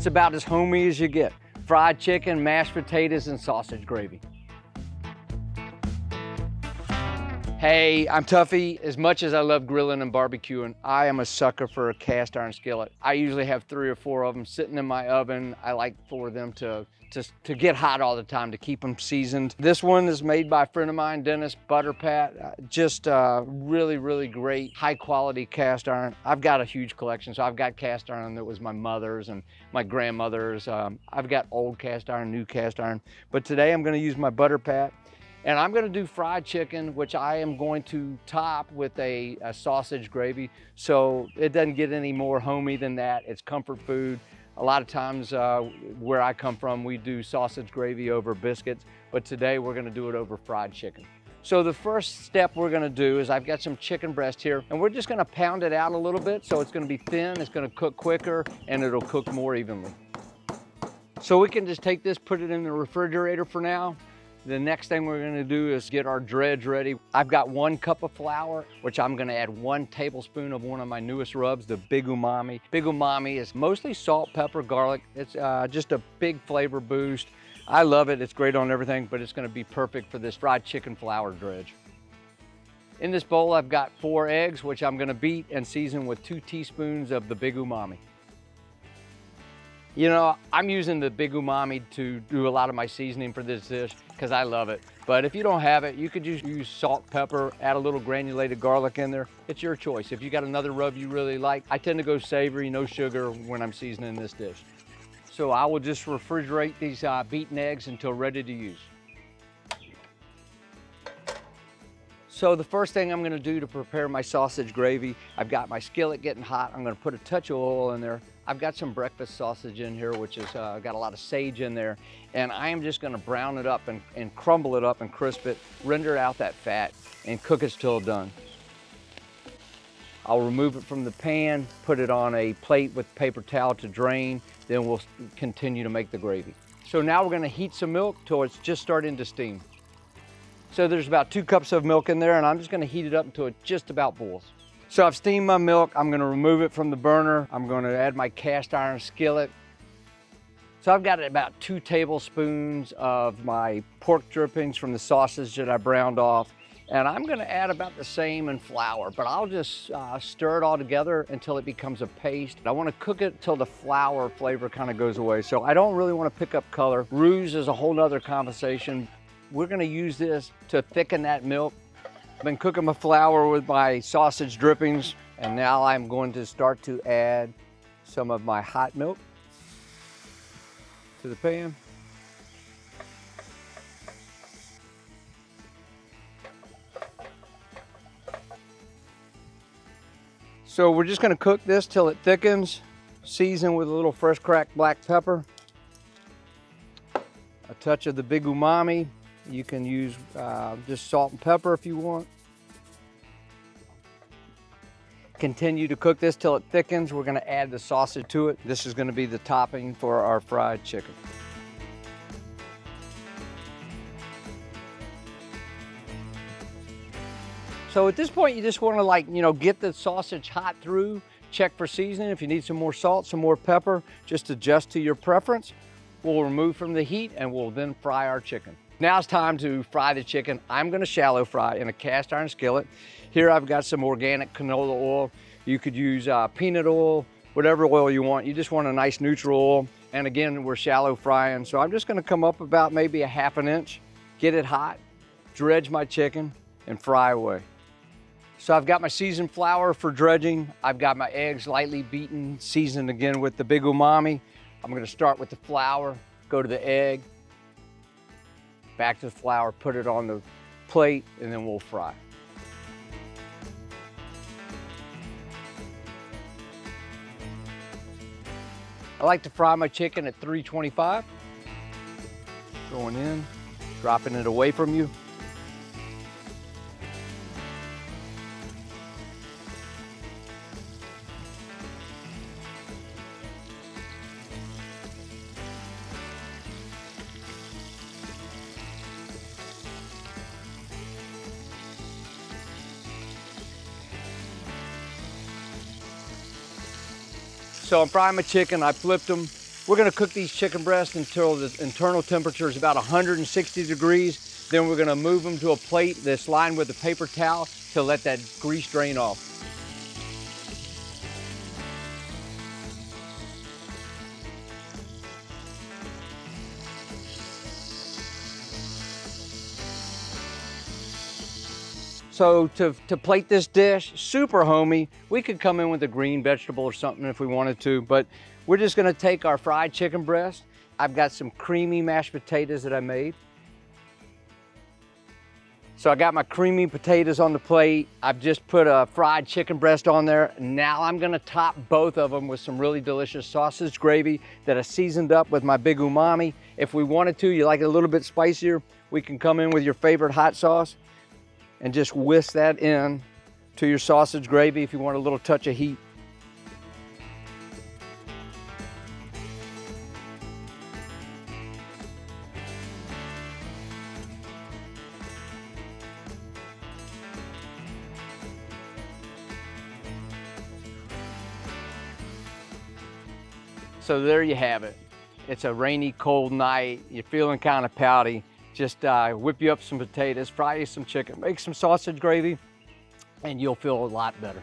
It's about as homey as you get. Fried chicken, mashed potatoes, and sausage gravy. Hey, I'm Tuffy. As much as I love grilling and barbecuing, I am a sucker for a cast iron skillet. I usually have three or four of them sitting in my oven. I like for them to, to, to get hot all the time, to keep them seasoned. This one is made by a friend of mine, Dennis Butterpat. Uh, just uh, really, really great, high quality cast iron. I've got a huge collection, so I've got cast iron that was my mother's and my grandmother's. Um, I've got old cast iron, new cast iron. But today I'm gonna use my Butterpat. And I'm gonna do fried chicken, which I am going to top with a, a, sausage gravy. So it doesn't get any more homey than that. It's comfort food. A lot of times uh, where I come from, we do sausage gravy over biscuits, but today we're gonna do it over fried chicken. So the first step we're gonna do is I've got some chicken breast here and we're just gonna pound it out a little bit so it's gonna be thin, it's gonna cook quicker, and it'll cook more evenly. So we can just take this, put it in the refrigerator for now, the next thing we're gonna do is get our dredge ready. I've got one cup of flour, which I'm gonna add one tablespoon of one of my newest rubs, the Big Umami. Big Umami is mostly salt, pepper, garlic. It's uh, just a big flavor boost. I love it, it's great on everything, but it's gonna be perfect for this fried chicken flour dredge. In this bowl, I've got four eggs, which I'm gonna beat and season with two teaspoons of the Big Umami. You know, I'm using the Big Umami to do a lot of my seasoning for this dish because I love it. But if you don't have it, you could just use salt, pepper, add a little granulated garlic in there. It's your choice. If you got another rub you really like, I tend to go savory, no sugar when I'm seasoning this dish. So I will just refrigerate these uh, beaten eggs until ready to use. So the first thing I'm gonna do to prepare my sausage gravy, I've got my skillet getting hot. I'm gonna put a touch of oil in there. I've got some breakfast sausage in here, which has uh, got a lot of sage in there. And I am just gonna brown it up and, and crumble it up and crisp it, render out that fat, and cook it till done. I'll remove it from the pan, put it on a plate with paper towel to drain, then we'll continue to make the gravy. So now we're gonna heat some milk till it's just starting to steam. So there's about two cups of milk in there and I'm just gonna heat it up until it just about boils. So I've steamed my milk. I'm gonna remove it from the burner. I'm gonna add my cast iron skillet. So I've got about two tablespoons of my pork drippings from the sausage that I browned off. And I'm gonna add about the same in flour, but I'll just uh, stir it all together until it becomes a paste. I wanna cook it till the flour flavor kind of goes away. So I don't really wanna pick up color. Roux is a whole nother conversation. We're gonna use this to thicken that milk. I've been cooking my flour with my sausage drippings, and now I'm going to start to add some of my hot milk to the pan. So we're just gonna cook this till it thickens, season with a little fresh cracked black pepper, a touch of the big umami, you can use uh, just salt and pepper if you want. Continue to cook this till it thickens. We're gonna add the sausage to it. This is gonna be the topping for our fried chicken. So at this point, you just wanna like, you know, get the sausage hot through, check for seasoning. If you need some more salt, some more pepper, just adjust to your preference. We'll remove from the heat and we'll then fry our chicken. Now it's time to fry the chicken. I'm gonna shallow fry in a cast iron skillet. Here I've got some organic canola oil. You could use uh, peanut oil, whatever oil you want. You just want a nice neutral oil. And again, we're shallow frying. So I'm just gonna come up about maybe a half an inch, get it hot, dredge my chicken, and fry away. So I've got my seasoned flour for dredging. I've got my eggs lightly beaten, seasoned again with the big umami. I'm gonna start with the flour, go to the egg, back to the flour, put it on the plate, and then we'll fry. I like to fry my chicken at 325. Going in, dropping it away from you. So I'm frying my chicken, I flipped them. We're gonna cook these chicken breasts until the internal temperature is about 160 degrees. Then we're gonna move them to a plate that's lined with a paper towel to let that grease drain off. So to, to plate this dish, super homey, we could come in with a green vegetable or something if we wanted to, but we're just gonna take our fried chicken breast. I've got some creamy mashed potatoes that I made. So I got my creamy potatoes on the plate. I've just put a fried chicken breast on there. Now I'm gonna top both of them with some really delicious sausage gravy that I seasoned up with my big umami. If we wanted to, you like it a little bit spicier, we can come in with your favorite hot sauce and just whisk that in to your sausage gravy if you want a little touch of heat. So there you have it. It's a rainy, cold night. You're feeling kind of pouty. Just uh, whip you up some potatoes, fry you some chicken, make some sausage gravy, and you'll feel a lot better.